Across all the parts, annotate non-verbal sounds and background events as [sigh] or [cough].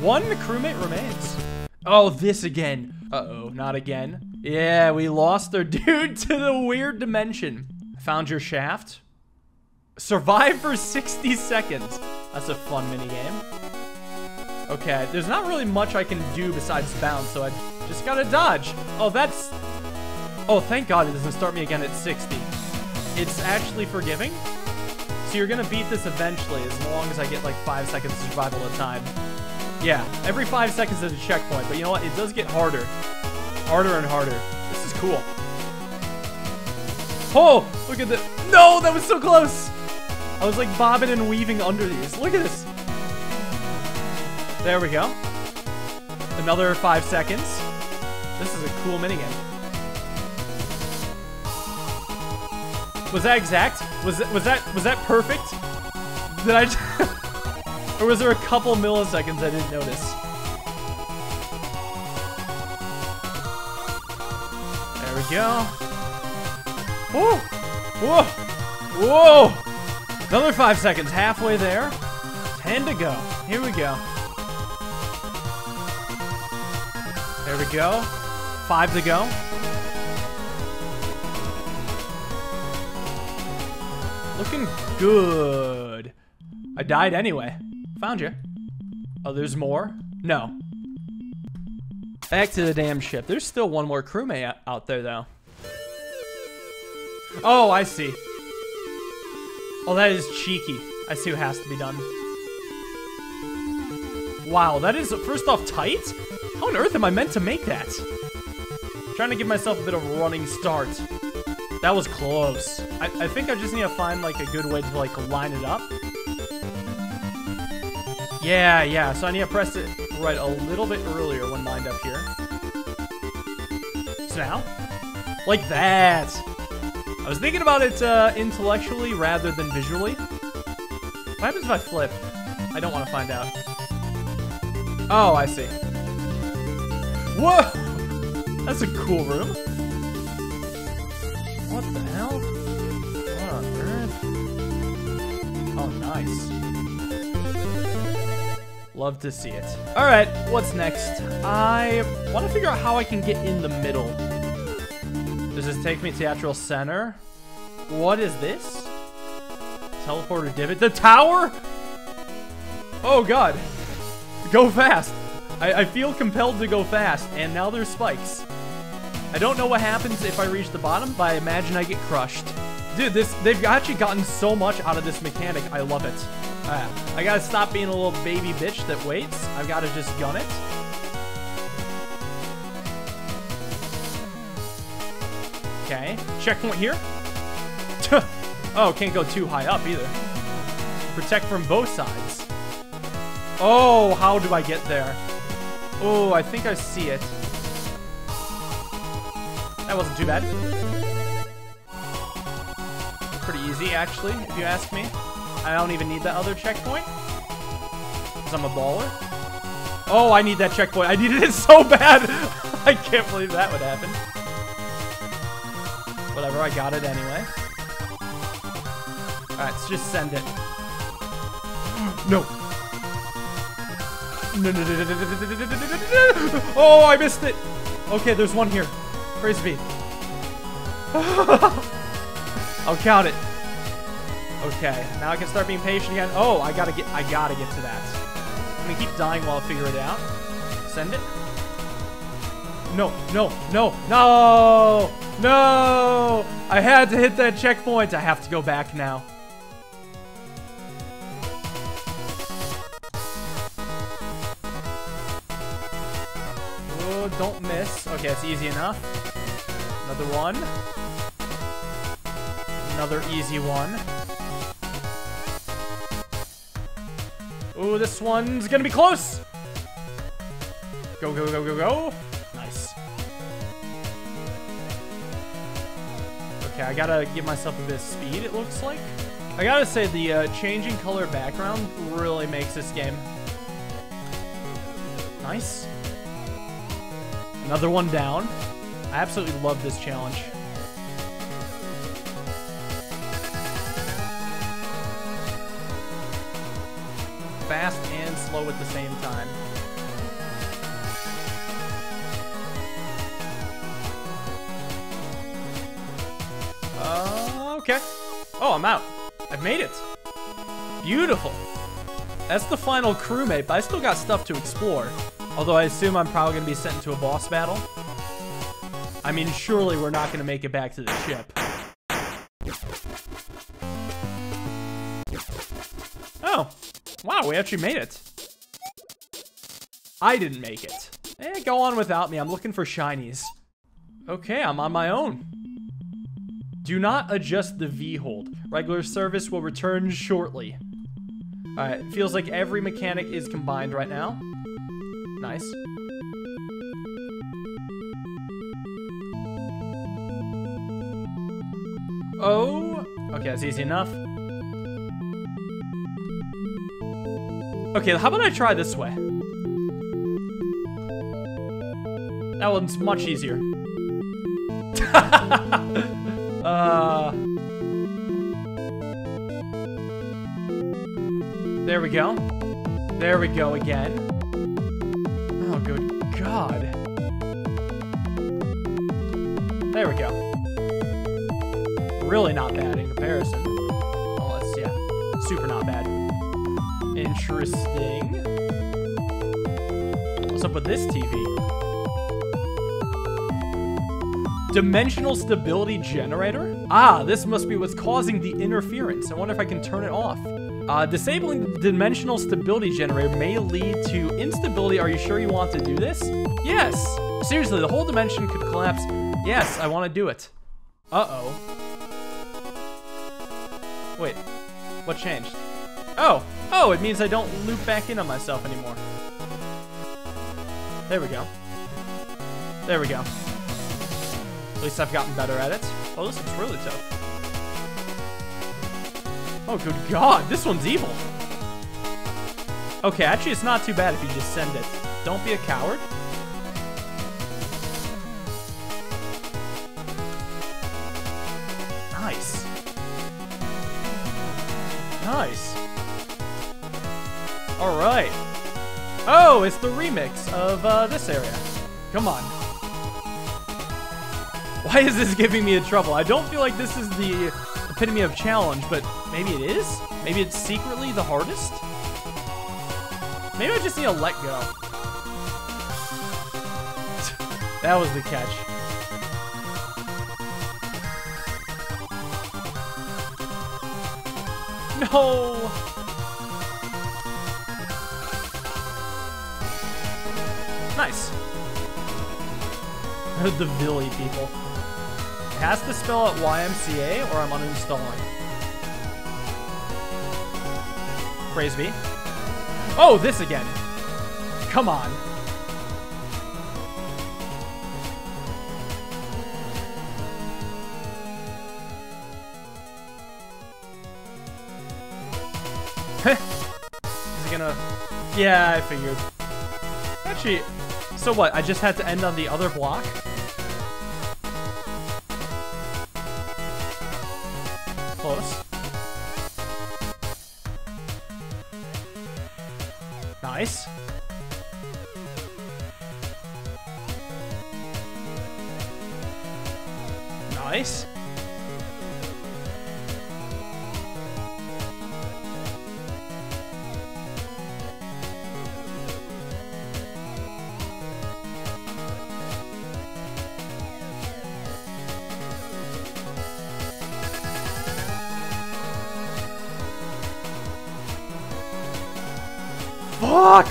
One crewmate remains. Oh, this again. Uh-oh, not again. Yeah, we lost our [laughs] dude to the weird dimension. Found your shaft. Survive for 60 seconds. That's a fun minigame. Okay, there's not really much I can do besides bounce, so I just gotta dodge. Oh, that's... Oh, thank God it doesn't start me again at 60. It's actually forgiving. You're gonna beat this eventually, as long as I get like 5 seconds of survival at a time. Yeah, every 5 seconds is a checkpoint, but you know what? It does get harder. Harder and harder. This is cool. Oh, look at this. No, that was so close. I was like bobbing and weaving under these. Look at this. There we go. Another five seconds. This is a cool minigame. Was that exact? Was it was that was that perfect? Did I [laughs] Or was there a couple milliseconds I didn't notice? There we go. Whoa! Whoa! Whoa! Another five seconds, halfway there. Ten to go. Here we go. There we go. Five to go. Looking good. I died anyway. Found you. Oh, there's more? No. Back to the damn ship. There's still one more crewmate out there, though. Oh, I see. Oh, that is cheeky. I see what has to be done. Wow, that is, first off, tight? How on earth am I meant to make that? I'm trying to give myself a bit of a running start. That was close. I, I think I just need to find, like, a good way to, like, line it up. Yeah, yeah, so I need to press it right a little bit earlier when lined up here. So now? Like that! I was thinking about it uh, intellectually rather than visually. What happens if I flip? I don't want to find out. Oh, I see. Whoa! [laughs] That's a cool room. Hell? What on earth? Oh, nice. Love to see it. All right, what's next? I want to figure out how I can get in the middle. Does this take me to actual center? What is this? Teleporter divot. The tower? Oh god. Go fast. I, I feel compelled to go fast, and now there's spikes. I don't know what happens if I reach the bottom, but I imagine I get crushed. Dude, this they've actually gotten so much out of this mechanic. I love it. Uh, I gotta stop being a little baby bitch that waits. I've gotta just gun it. Okay. Checkpoint here. [laughs] oh, can't go too high up either. Protect from both sides. Oh, how do I get there? Oh, I think I see it. That wasn't too bad. Pretty easy, actually, if you ask me. I don't even need that other checkpoint. Because I'm a baller. Oh, I need that checkpoint. I needed it so bad. I can't believe that would happen. Whatever, I got it anyway. Alright, let's just send it. No. No, no, no, no, no, no, no, no, no, Oh, I missed it. Okay, there's one here. Praise be. [laughs] I'll count it. Okay, now I can start being patient again. Oh, I gotta get, I gotta get to that. I'm gonna keep dying while I figure it out. Send it. No, no, no, no, no! I had to hit that checkpoint. I have to go back now. Oh, don't miss. Okay, it's easy enough. Another one. Another easy one. Oh, this one's gonna be close! Go, go, go, go, go. Nice. Okay, I gotta give myself a bit of speed, it looks like. I gotta say, the uh, changing color background really makes this game. Nice. Another one down. I absolutely love this challenge. fast and slow at the same time. Uh, okay. Oh, I'm out. I've made it. Beautiful. That's the final crewmate, but I still got stuff to explore. Although I assume I'm probably going to be sent into a boss battle. I mean, surely we're not going to make it back to the ship. Oh. Wow, we actually made it. I didn't make it. Eh, go on without me. I'm looking for shinies. Okay, I'm on my own. Do not adjust the V-hold. Regular service will return shortly. Alright, feels like every mechanic is combined right now. Nice. Oh, okay, that's easy enough. Okay, how about I try this way? That one's much easier. [laughs] uh... There we go. There we go again. Oh, good God. There we go. Really not bad in comparison. Unless, yeah, super not bad. Interesting. What's up with this TV? Dimensional stability generator? Ah, this must be what's causing the interference. I wonder if I can turn it off. Uh, disabling the dimensional stability generator may lead to instability. Are you sure you want to do this? Yes. Seriously, the whole dimension could collapse. Yes, I want to do it. Uh-oh. What changed? Oh, oh, it means I don't loop back in on myself anymore. There we go. There we go. At least I've gotten better at it. Oh, this looks really tough. Oh, good God, this one's evil. Okay, actually, it's not too bad if you just send it. Don't be a coward. Nice. All right. Oh, it's the remix of uh, this area. Come on. Why is this giving me a trouble? I don't feel like this is the epitome of challenge, but maybe it is? Maybe it's secretly the hardest? Maybe I just need to let go. [laughs] that was the catch. No! Nice. [laughs] the Villi people. It has to spell out YMCA or I'm uninstalling. Praise me. Oh, this again. Come on. Gonna... Yeah, I figured. Actually, so what? I just had to end on the other block? Close. Nice. Nice. Fuck!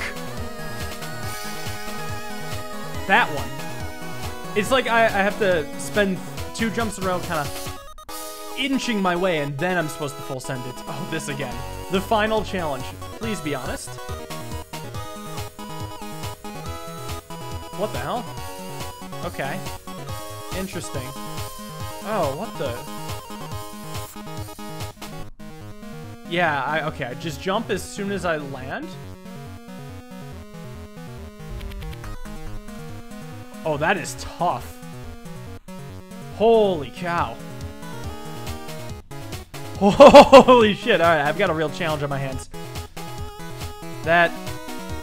That one. It's like I, I have to spend two jumps around kind of inching my way and then I'm supposed to full send it. Oh, this again. The final challenge. Please be honest. What the hell? Okay. Interesting. Oh, what the? Yeah, I, okay, I just jump as soon as I land. Oh, that is tough. Holy cow. [laughs] Holy shit. All right, I've got a real challenge on my hands. That,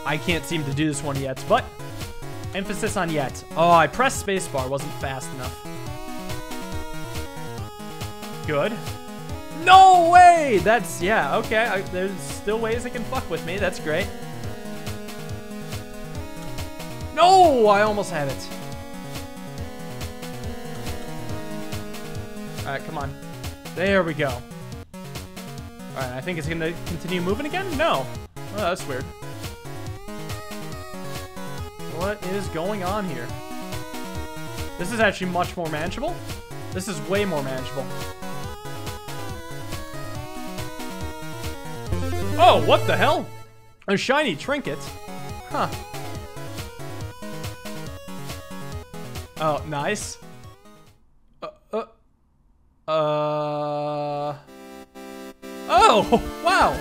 I can't seem to do this one yet, but emphasis on yet. Oh, I pressed spacebar, wasn't fast enough. Good. No way! That's, yeah, okay. I, there's still ways it can fuck with me. That's great. No! I almost had it. Alright, come on. There we go. Alright, I think it's gonna continue moving again? No. Oh, that's weird. What is going on here? This is actually much more manageable. This is way more manageable. Oh, what the hell? A shiny trinket? Huh. Oh, nice. Uh, uh, uh. Oh, wow.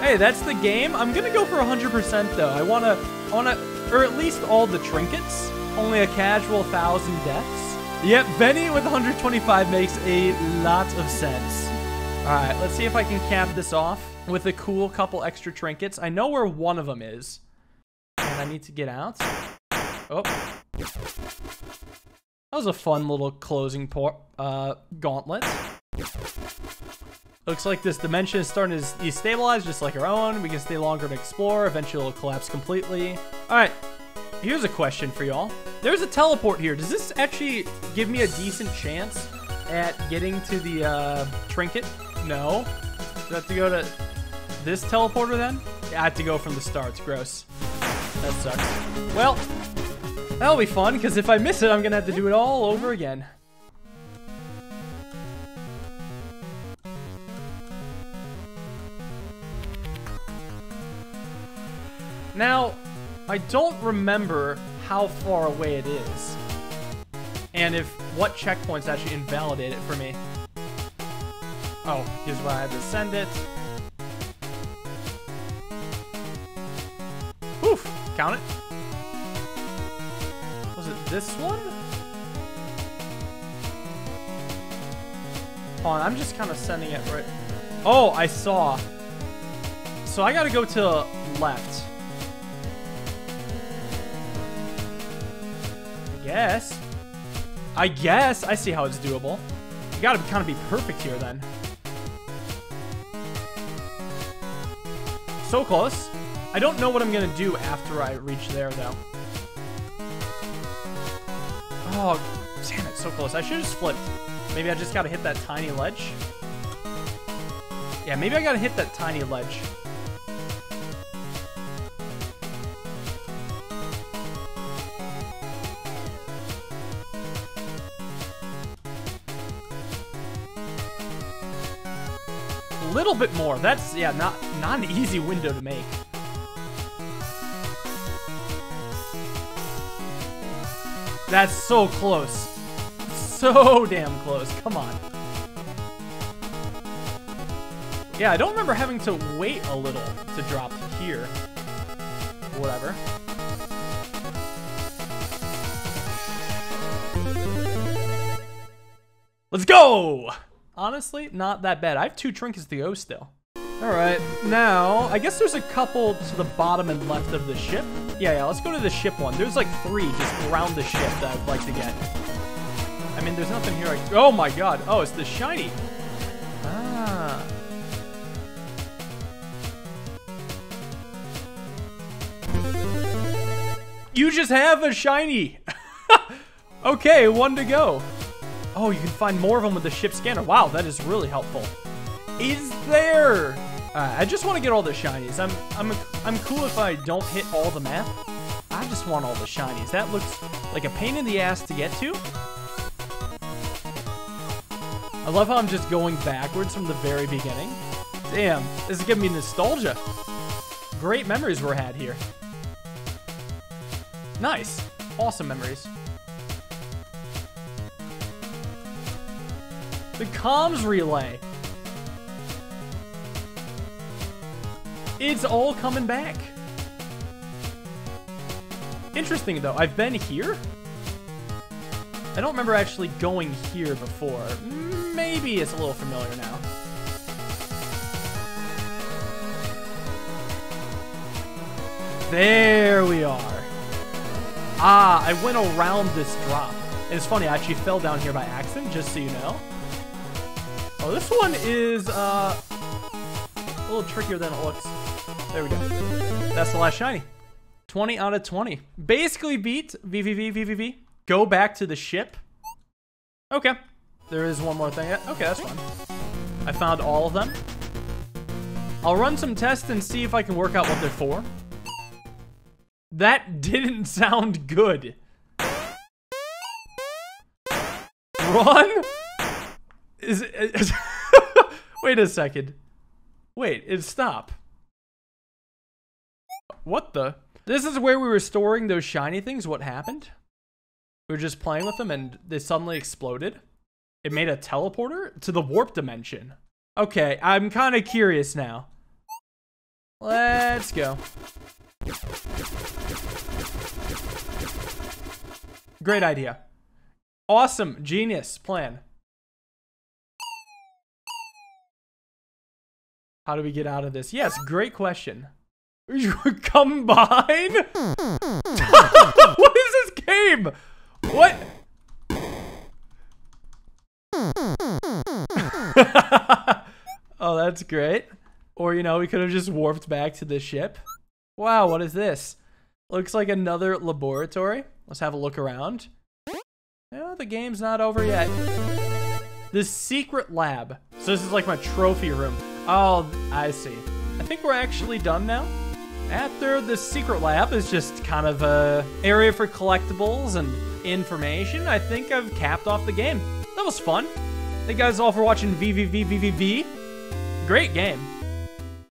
Hey, that's the game. I'm gonna go for 100% though. I wanna, I wanna, or at least all the trinkets. Only a casual thousand deaths. Yep, Benny with 125 makes a lot of sense. All right, let's see if I can cap this off with a cool couple extra trinkets. I know where one of them is. And I need to get out. Oh. That was a fun little closing uh, gauntlet. Looks like this dimension is starting to destabilize just like our own. We can stay longer to explore. Eventually it'll collapse completely. All right, here's a question for y'all. There's a teleport here. Does this actually give me a decent chance at getting to the uh, trinket? No. Do I have to go to this teleporter then? I have to go from the start. It's gross. That sucks. Well, that'll be fun, because if I miss it, I'm going to have to do it all over again. Now, I don't remember how far away it is. And if what checkpoints actually invalidate it for me. Oh, here's where I had to send it. Oof, count it. This one? Hold on, I'm just kind of sending it right. Oh, I saw. So I gotta go to left. I guess. I guess. I see how it's doable. You gotta kind of be perfect here then. So close. I don't know what I'm gonna do after I reach there, though. Oh, damn it, so close. I should have just flipped. Maybe I just gotta hit that tiny ledge. Yeah, maybe I gotta hit that tiny ledge. A little bit more. That's, yeah, not, not an easy window to make. That's so close. So damn close. Come on. Yeah, I don't remember having to wait a little to drop here. Whatever. Let's go! honestly, not that bad. I have two trinkets to go still. All right, now, I guess there's a couple to the bottom and left of the ship. Yeah, yeah, let's go to the ship one. There's like three just around the ship that I'd like to get. I mean, there's nothing here. I, oh my god. Oh, it's the shiny. Ah. You just have a shiny. [laughs] okay, one to go. Oh, you can find more of them with the ship scanner. Wow, that is really helpful. Is there? Uh, I just want to get all the shinies. I'm I'm I'm cool if I don't hit all the map. I just want all the shinies. That looks like a pain in the ass to get to. I love how I'm just going backwards from the very beginning. Damn, this is giving me nostalgia. Great memories were had here. Nice. Awesome memories. The comms relay. It's all coming back. Interesting, though. I've been here? I don't remember actually going here before. Maybe it's a little familiar now. There we are. Ah, I went around this drop. And it's funny, I actually fell down here by accident, just so you know. Oh, this one is uh, a little trickier than it looks. There we go. That's the last shiny. 20 out of 20. Basically beat VVV, VVV. Go back to the ship. Okay. There is one more thing. Okay, that's fine. I found all of them. I'll run some tests and see if I can work out what they're for. That [laughs] didn't sound good. Run? Is it... [laughs] Wait a second. Wait, it stop. What the? This is where we were storing those shiny things. What happened? We were just playing with them and they suddenly exploded. It made a teleporter to the warp dimension. Okay, I'm kind of curious now. Let's go. Great idea. Awesome. Genius plan. How do we get out of this? Yes, great question. [laughs] Combine? [laughs] what is this game? What? [laughs] oh, that's great. Or, you know, we could have just warped back to the ship. Wow, what is this? Looks like another laboratory. Let's have a look around. Yeah, the game's not over yet. The secret lab. So this is like my trophy room. Oh, I see. I think we're actually done now. After the secret lab is just kind of a area for collectibles and information, I think I've capped off the game. That was fun. Thank you guys all for watching VVVVVV. Great game.